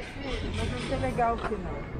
aparecer ele, mas não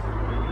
Ela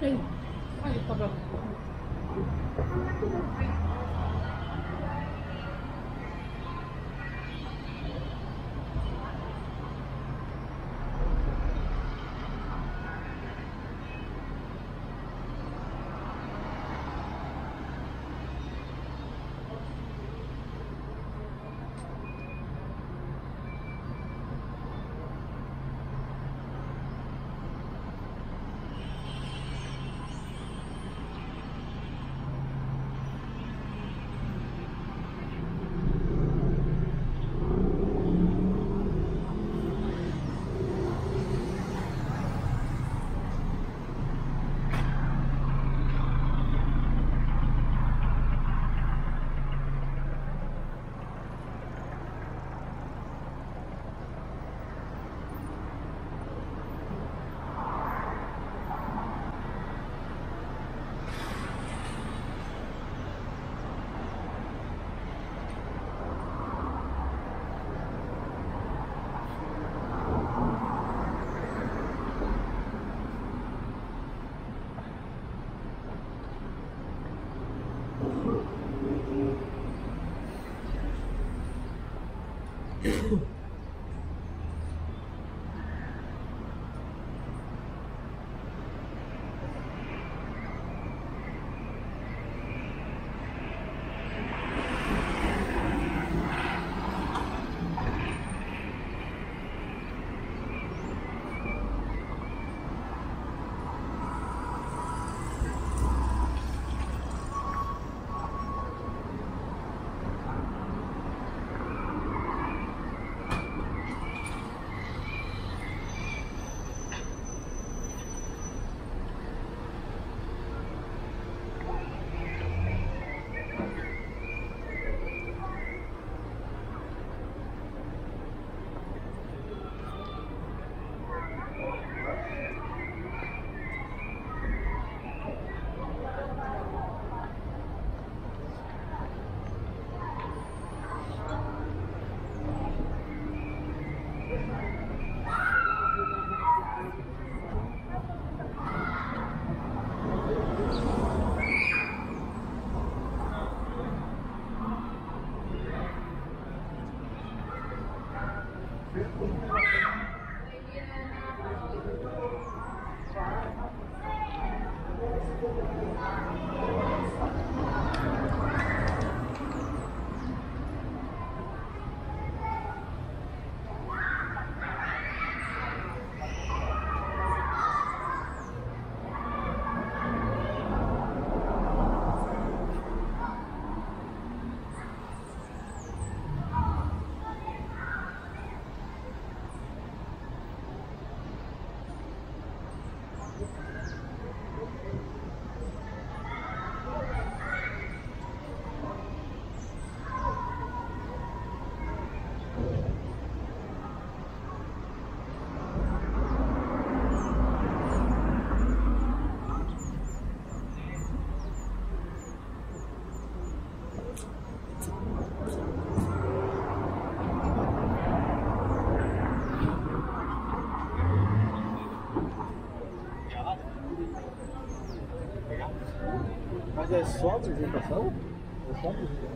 可以 é só apresentação? É só apresentação?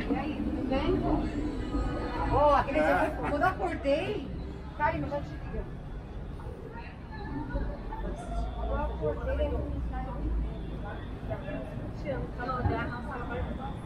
E aí, tudo bem? Quando eu acordei, mas já te liga. Quando eu acordei, ele não saiu. esse negócio de fazer na só